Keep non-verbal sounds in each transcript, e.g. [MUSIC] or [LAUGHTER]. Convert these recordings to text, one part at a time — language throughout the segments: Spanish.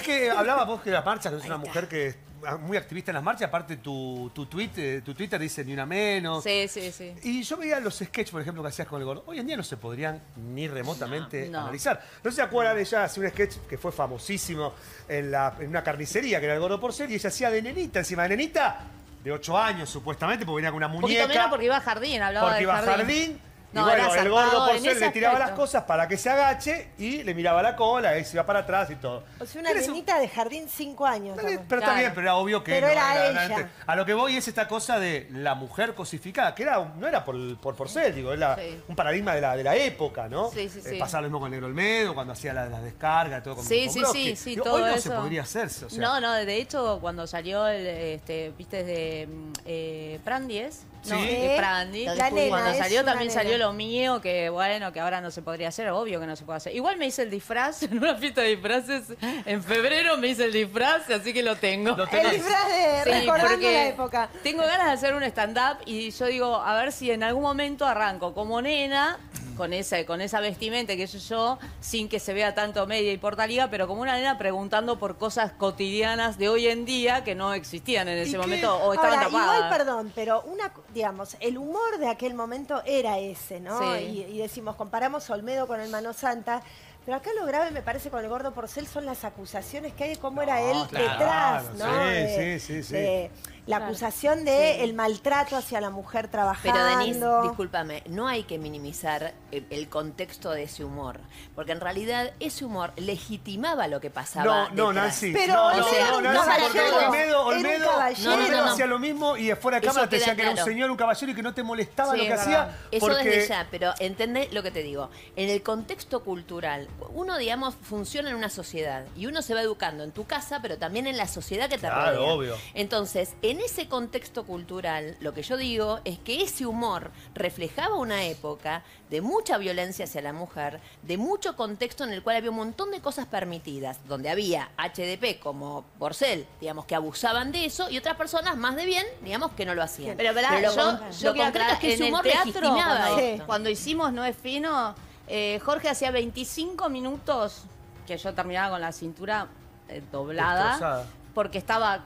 sabés que hablaba vos que las marchas, que es una mujer que es muy activista en las marchas, aparte tu, tu, tweet, eh, tu Twitter dice ni una menos. Sí, sí, sí. Y yo veía los sketches, por ejemplo, que hacías con el gordo. Hoy en día no se podrían ni remotamente No, no. analizar. No se acuerdan de ella, hacía un sketch que fue famosísimo en, la, en una carnicería, que era el gordo por ser, y ella hacía de nenita, encima de nenita, de 8 años supuestamente, porque venía con una Un muñeca. poquito menos porque iba a jardín, hablaba porque iba a jardín. Jardín. Y No, bueno, era el gordo por ser le tiraba las cosas para que se agache y le miraba la cola y se iba para atrás y todo. O sea, una ¿Quieres un- nenita de jardín, cinco años. Dale, Carlos. Pero está Claro. bien, pero era obvio que Pero no era ella. realmente- A lo que voy es esta cosa de la mujer cosificada, que era, no era por, por porcel, digo, era Sí. un paradigma de la, de la época, ¿no? Sí, sí, sí. pasaba lo mismo con Negro Olmedo, cuando hacía las la descargas, todo con Sí, con sí, sí, sí, Digo, todo Hoy no eso. se podría hacerse, o sea. no, no, de hecho, cuando salió el, este, viste, de mm, eh, Prandies, no, Sí. de Prandi, La nena, cuando es salió una también nena. salió lo mío, que bueno, que ahora no se podría hacer, obvio que no se puede hacer. Igual me hice el disfraz en una fiesta de disfraces, en febrero me hice el disfraz, así que lo tengo. Lo El disfraz de Sí, recordando la época. Tengo ganas de hacer un stand-up y yo digo, a ver si en algún momento arranco como nena, con esa, con esa vestimenta que yo, yo, sin que se vea tanto media y portaliga, pero como una nena preguntando por cosas cotidianas de hoy en día que no existían en ¿Y ese qué? momento o estaban Ahora, tapadas. igual, perdón, pero una, digamos, el humor de aquel momento era ese, ¿no? Sí. Y, y decimos, comparamos Olmedo con el Mano Santa, pero acá lo grave me parece con el gordo porcel son las acusaciones que hay de cómo era él claro, detrás, ¿no? sí, De- sí, sí, sí. de la Claro. acusación de el maltrato hacia la mujer trabajando. Pero Denise, discúlpame, no hay que minimizar el, el contexto de ese humor, porque en realidad ese humor legitimaba lo que pasaba. No, no, detrás. Nancy. Pero no, Olmedo no, Nancy, porque. Olmedo, Olmedo. Olmedo No, no, no. hacía lo mismo y fuera de cámara te decía que era un señor, un caballero y que no te molestaba Sí, lo que hacía. Eso porque... desde ya, pero entendés lo que te digo. En el contexto cultural, uno, digamos, funciona en una sociedad y uno se va educando en tu casa, pero también en la sociedad que te Claro, rodea. obvio. Entonces, en ese contexto cultural, lo que yo digo es que ese humor reflejaba una época de mucha violencia hacia la mujer, de mucho contexto en el cual había un montón de cosas permitidas, donde había HDP como Porcel, digamos, que abusaban de eso, y otras personas más de bien, digamos, que no lo hacían. Pero, verá, lo, yo, con- yo lo es que ese en humor el teatro, legitimaba cuando, esto. cuando hicimos No es fino, eh, Jorge hacía 25 minutos que yo terminaba con la cintura eh, doblada, Destrozada. porque estaba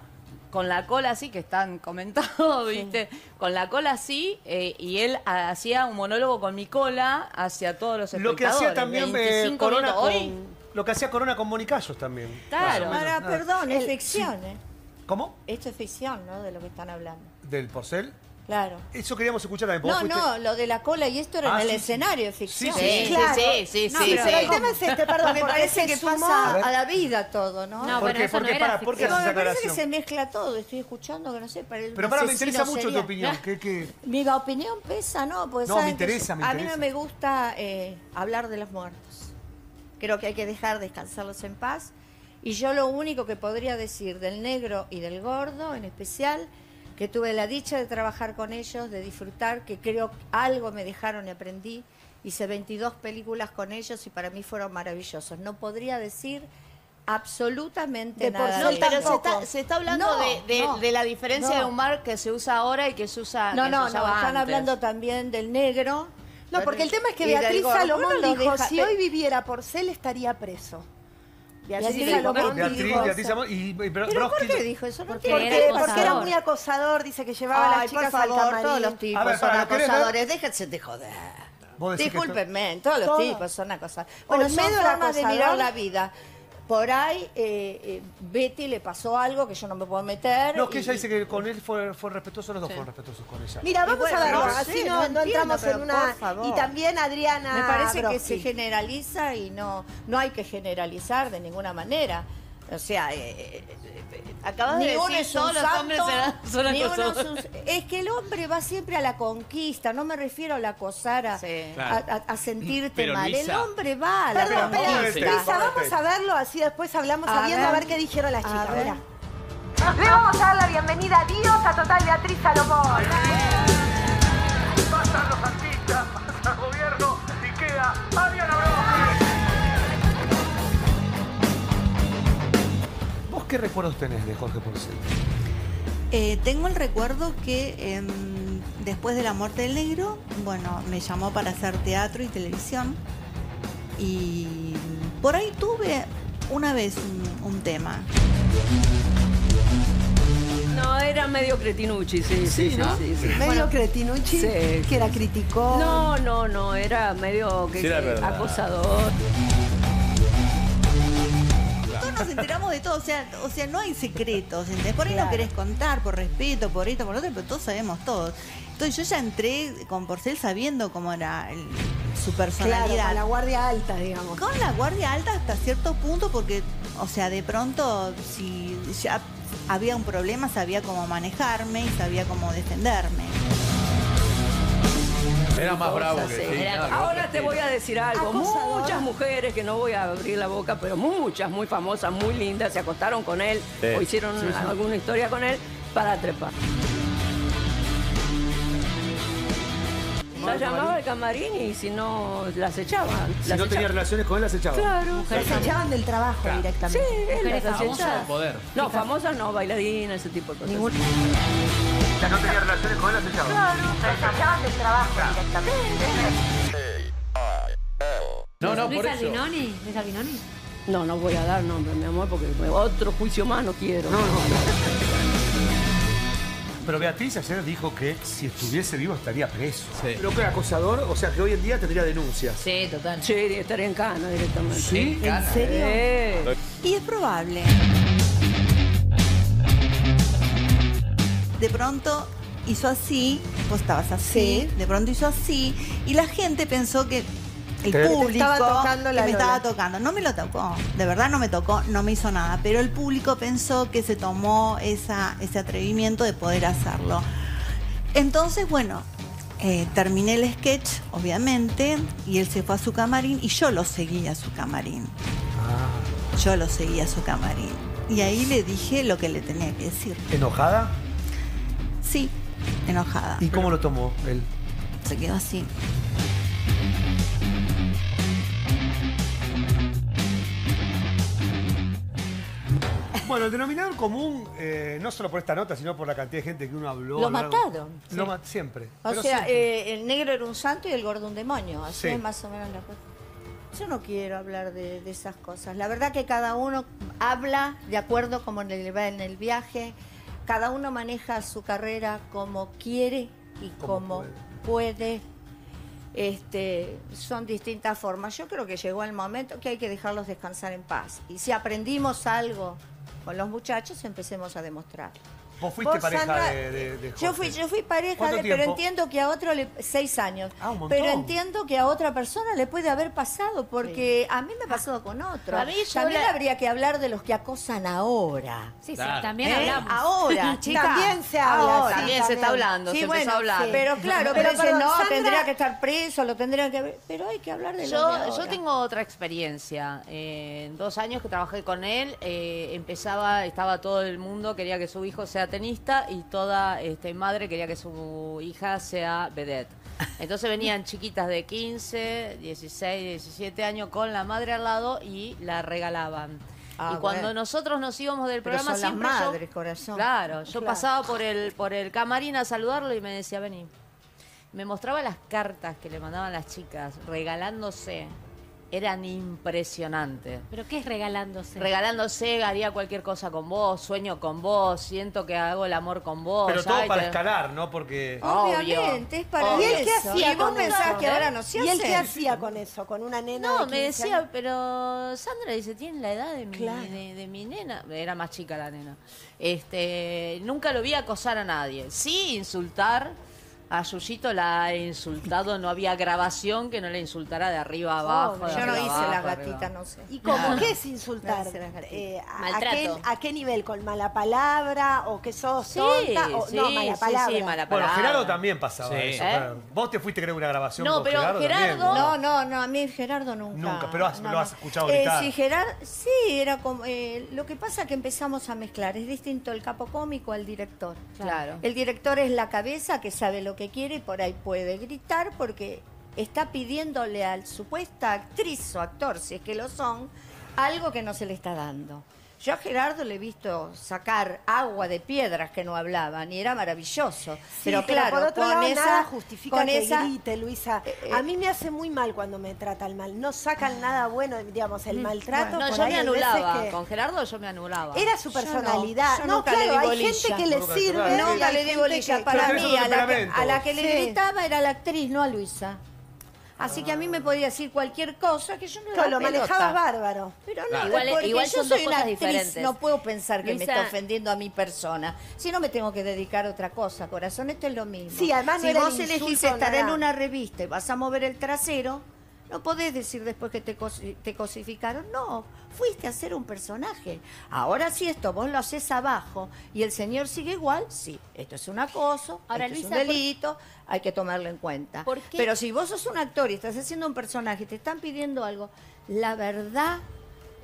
con la cola así, que están comentados, [LAUGHS] ¿viste? Con la cola así, eh, y él hacía un monólogo con mi cola hacia todos los Lo espectadores. que hacía también eh, 25 Corona con... Hoy, Lo que hacía Corona con Monicayos también. Claro. Ah. perdón, es El- ficción, ¿eh? ¿Cómo? Esto es ficción, ¿no? De lo que están hablando. ¿Del porcel? Claro. Eso queríamos escuchar también. No, fuiste- no, lo de la cola y esto era Ah, en el sí, escenario, es ficción. Sí, Sí, sí, Claro. sí, sí, No, sí, pero sí. el tema es este, perdón, porque parece se que sumó- pasa A a la vida todo, ¿no? No, ¿Por pero qué? eso ¿Por no qué? era Pará, ¿por qué Pero haces me parece que se mezcla todo. Estoy escuchando que no sé. parece Pero un para, me interesa mucho tu serial. opinión. ¿Qué, qué? Mi opinión pesa, ¿no? Porque No, me interesa, me A mí interesa. no me gusta eh, hablar de los muertos. Creo que hay que dejar descansarlos en paz. Y yo lo único que podría decir del negro y del gordo, en especial, que tuve la dicha de trabajar con ellos, de disfrutar, que creo que algo me dejaron y aprendí. Hice 22 películas con ellos y para mí fueron maravillosos. No podría decir absolutamente De nada. por No, pero se está, se está hablando No, de, de- no, de la diferencia no. de humor que se usa ahora y que se usa No, no, se no, están antes. hablando también del negro. No, porque el tema es que Beatriz. Salomón dijo, deja- si hoy viviera Porcel estaría preso. Beatriz, Salomón y, y Bro- ¿Pero por qué dijo eso? No Porque era porque era muy acosador, dice que llevaba a las chicas por favor, al camarín. todos los tipos ver, son acosadores. Déjense de joder. Discúlpenme, todos los Todo. tipos son acosadores. Bueno, son Olmedo era formas de mirar la vida. Por ahí, eh, eh, Betty le pasó algo que yo no me puedo meter. No, es que y- ella dice que con él fue, fue respetuoso, los dos fueron respetuosos con ella. Mira, vamos bueno, a verlo, no así sé, no, no no entiendo, entramos en una... Y también Adriana Me parece que se generaliza y no, no hay que generalizar de ninguna manera. O sea, eh, eh, Acabas ni de decir, es un todos los santo, hombres serán- son ni uno es, un- es que el hombre va siempre a la conquista, no me refiero a la acosar, a, Sí. a- a- a sentirte Pero, mal. Luisa- el hombre va a la Perdón, conquista. Luisa, vamos a verlo, así después hablamos A sabiendo a ver. qué dijeron las A chicas. ver. Le vamos a dar la bienvenida a Diosa Total Beatriz Salomón. Pasan los artistas, pasa el gobierno y queda qué recuerdos tenés de Jorge Porcel? Eh, tengo el recuerdo que em, después de la muerte del negro, bueno, me llamó para hacer teatro y televisión. Y por ahí tuve una vez un, un tema. No, era medio cretinucci, sí, sí, sí, ¿no? sí, sí. Medio Bueno, cretinucci, sí. que era criticó. No, no, no, era medio que, Sí, era que verdad. acosador. Todos nos enteramos de todo, o sea, o sea, no hay secretos, ¿entendés? Por ahí Claro. no querés contar, por respeto, por esto, por lo otro, pero todos sabemos todo. Entonces yo ya entré con Porcel sabiendo cómo era el- su Claro, personalidad. con la guardia alta, digamos. Con la guardia alta hasta cierto punto, porque, o sea, de pronto, si ya había un problema, sabía cómo manejarme y sabía cómo defenderme. Era más bravo que Sí, nada, Ahora te voy a decir algo. Muchas mujeres, que no voy a abrir la boca, pero muchas, muy famosas, muy lindas, se acostaron con él Sí. o hicieron alguna historia con él para trepar. La llamaba al camarín y si no las echaban. Si las no tenía echaban. relaciones con él, las echaba. Claro. Las echaban del trabajo Sí, directamente. él las echar. Poder. No, famosas no, bailarinas, ese tipo de cosas. Si no tenía relaciones con él, las echaba. No, no, por ¿Luis eso. Albinoni? ¿Luis Albinoni? No, no voy a dar nombre, mi amor, porque otro juicio más no quiero. Pero Beatriz ayer dijo que si estuviese vivo estaría preso. Sí. Pero que acosador, o sea que hoy en día tendría denuncias. Sí, total. Sí, estaría en cana directamente. ¿Sí? ¿En serio? Eh, Y es probable. De pronto hizo así, vos estabas así, Sí. de pronto hizo así, y la gente pensó que el público estaba tocando la que me Lola. estaba tocando. No me lo tocó, de verdad no me tocó, no me hizo nada, pero el público pensó que se tomó esa, ese atrevimiento de poder hacerlo. Entonces, bueno, eh, terminé el sketch, obviamente, y él se fue a su camarín y yo lo seguí a su camarín. Yo lo seguí a su camarín. Y ahí le dije lo que le tenía que decir. ¿Enojada? Sí, enojada. ¿Y cómo lo tomó él? Se quedó así. Bueno, el denominador común, eh, no solo por esta nota, sino por la cantidad de gente que uno habló. Lo mataron. Lo ma- siempre. O pero sea, siempre. eh, el negro era un santo y el gordo un demonio. Así Sí. es más o menos la cosa. Yo no quiero hablar de, de esas cosas. La verdad que cada uno habla de acuerdo como le va en el viaje. Cada uno maneja su carrera como quiere y Como como puede. Este, son distintas formas. Yo creo que llegó el momento que hay que dejarlos descansar en paz. Y si aprendimos algo con los muchachos, empecemos a demostrar. Vos fuiste Vos, pareja Sandra, de, de- de Yo fui, yo fui pareja ¿Cuánto de, pero entiendo que a otro le, seis años. Ah, un montón. pero entiendo que a otra persona le puede haber pasado, porque a mí me ha pasado con otro. A mí yo También la- habría que hablar de los que acosan ahora. Sí, sí, Claro. también ¿Eh? hablamos. Ahora, [LAUGHS] chica. También se habla, Ahora. sí, También se está hablando, Sí, se bueno, empezó a hablar. sí. Pero claro, Pero, pero, perdón, no, Sandra- tendría que estar preso, lo tendría que. Pero hay que hablar de lo de Yo, ahora. yo tengo otra experiencia. Eh, En dos años que trabajé con él, eh, empezaba, estaba todo el mundo, quería que su hijo sea tenista y toda este, madre quería que su hija sea vedette. Entonces venían [LAUGHS] chiquitas de 15, 16, 17 años con la madre al lado y la regalaban. Ah, y cuando bueno. nosotros nos íbamos del Pero programa son las siempre yo- madres, corazón. Claro, yo Claro. pasaba por el por el camarín a saludarlo y me decía, vení. Me mostraba las cartas que le mandaban las chicas regalándose. Eran impresionantes. ¿Pero qué es regalándose? Regalándose, haría cualquier cosa con vos, sueño con vos, siento que hago el amor con vos. Pero todo ay, para te- escalar, ¿no? Porque. Obviamente, es para. ¿Y él qué hacía ¿Y vos con pensás eso? que ahora no se ¿Y él qué hacía con eso? ¿Con una nena No, de me 15 decía, años? pero Sandra dice, tiene la edad de mi, Claro. de, de mi nena. Era más chica la nena. Este, nunca lo vi acosar a nadie. Sí, insultar. A Yuyito la he insultado, no había grabación que no le insultara de arriba a abajo. De Yo no arriba hice abajo, la arriba gatita, abajo. no sé. ¿Y cómo qué es insultar? No. Eh, a, qué, ¿A qué nivel? ¿Con mala palabra? ¿O que sos Sí, tonta? O, sí, no, mala palabra. sí, mala Bueno, palabra. Gerardo también pasaba Sí. eso. ¿Eh? claro. Vos te fuiste a crear una grabación No, con pero Gerardo. también, No, no, no, a mí Gerardo nunca. Nunca, pero has- No, lo has escuchado Eh, gritar. sí, Gerardo, sí, era como. eh, lo que pasa es que empezamos a mezclar. Es distinto el capo cómico al director. Claro. El director es la cabeza que sabe lo que quiere y por ahí puede gritar porque está pidiéndole al supuesta actriz o actor, si es que lo son, algo que no se le está dando. Yo a Gerardo le he visto sacar agua de piedras que no hablaban y era maravilloso. Sí, pero claro, por otro con lado, esa nada justifica con que esa grite, Luisa. eh, a mí me hace muy mal cuando me tratan mal. No sacan nada bueno, digamos, el maltrato. No, por yo ahí me anulaba. que- Con Gerardo yo me anulaba. Era su Yo no, personalidad. yo no, nunca le claro, hay gente que le Nunca, sirve. Nunca le di bolilla. que- Para Pero mí, a la, que, a la que le gritaba era la actriz, no a Luisa. Así que a mí me podía decir cualquier cosa que yo no Claro, lo manejabas bárbaro. Pero no, Claro. Igual- porque igual yo son dos soy una cosas actriz, diferentes. no puedo pensar que me Luisa- está ofendiendo a mi persona. Si no me tengo que dedicar a otra cosa, corazón, esto es lo mismo. Sí, además no si era vos el elegís estar en una revista y vas a mover el trasero, no podés decir después que te, cosi- te cosificaron. No, fuiste a ser un personaje. Ahora si esto vos lo haces abajo y el señor sigue igual, sí, esto es un acoso, Ahora, esto es un por- delito, hay que tomarlo en cuenta. ¿Por qué? Pero si vos sos un actor y estás haciendo un personaje y te están pidiendo algo, la verdad,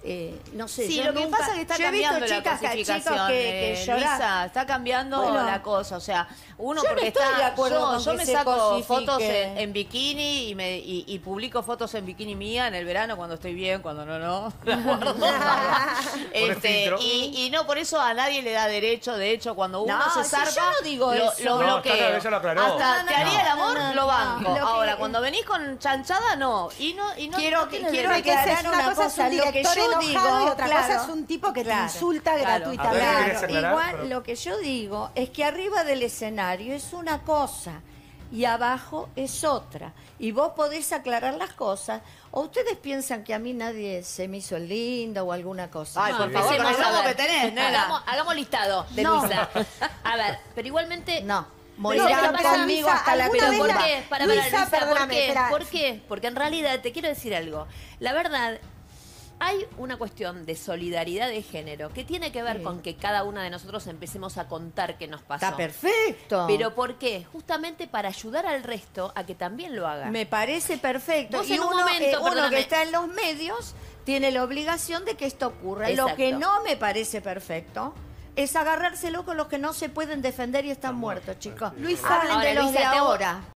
eh, no sé. Sí, yo lo que pasa es que está visto cambiando la chicas, clasificación, chicos que, que lloran. Luisa, está cambiando Bueno. la cosa, o sea, uno Yo no porque estoy está, de acuerdo yo, me saco cosifique. fotos en, en bikini y, me, y, y publico fotos en bikini mía en el verano cuando estoy bien, cuando no, no, [LAUGHS] guardo. [LAUGHS] [LAUGHS] este, y, y no, por eso a nadie le da derecho, de hecho, cuando uno No, se si zarpa, yo no digo lo, eso. lo No, está bloqueo. claro, ella lo aclaró. Hasta No, no, te haría no, el amor, no, no, lo no. banco. Ahora, cuando venís con chanchada, no. Y no, y no Quiero que- quiero que es una una cosa, es un lo que yo digo, y otra claro, cosa es un tipo que claro. te insulta gratuitamente. igual Pero- lo que yo digo es que arriba del escenario es una cosa y abajo es otra. Y vos podés aclarar las cosas. ¿O ustedes piensan que a mí nadie se me hizo el lindo o alguna cosa? Ay, por Sí. favor, con el logo que tenés, nena. Hagamos, hagamos listado de No. Luisa. [LAUGHS] A ver, pero igualmente. No, ¿sabes morirán pasa? conmigo Luisa, hasta la ¿alguna Pero vez ¿por qué? Para, para, Luisa, Luisa, ¿por qué? ¿Por qué? Porque en realidad te quiero decir algo. La verdad, hay una cuestión de solidaridad de género que tiene que ver Sí. con que cada una de nosotros empecemos a contar qué nos pasó. Está perfecto. Pero ¿por qué? Justamente para ayudar al resto a que también lo haga. Me parece perfecto. Vos y en un uno, momento, eh, uno perdóname. que está en los medios tiene la obligación de que esto ocurra. Lo que no me parece perfecto es agarrárselo con los que no se pueden defender y están muertos, chicos. Luisa, hablen ahora, de los Luisa, de ahora.